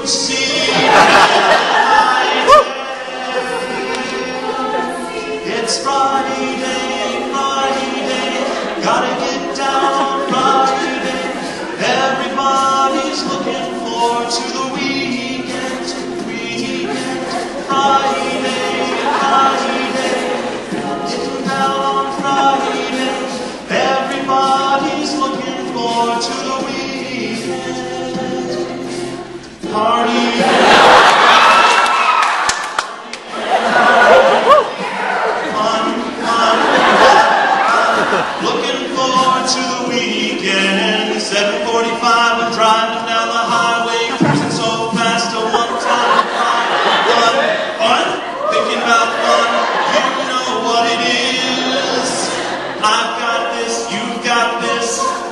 I take. It's Friday, Friday, gotta get down Friday. Everybody's looking forward to the weekend, weekend, Friday, Friday. On Friday. Everybody's looking forward to the weekend.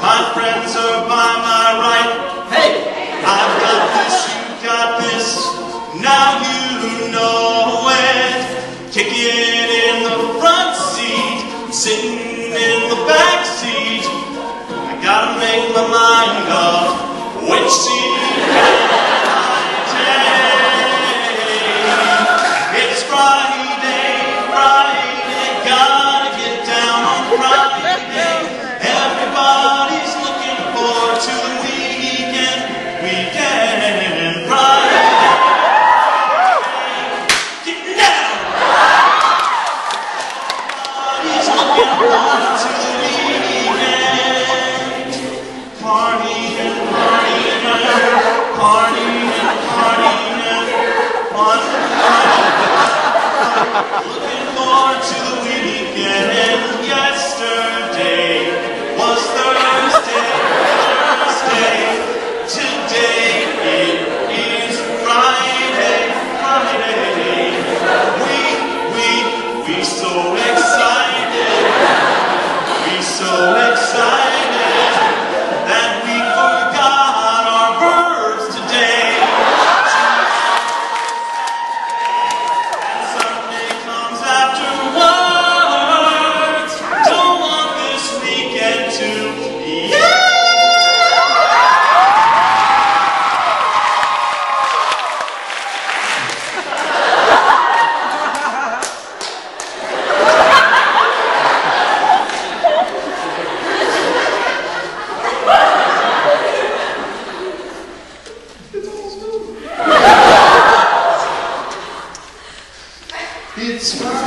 My friends are by my right. Hey, I've got this, got this. Now you know it. Kicking in the front seat, sitting in the back seat. I gotta make my mind up which seat. Everybody's looking forward to the weekend, Yeah.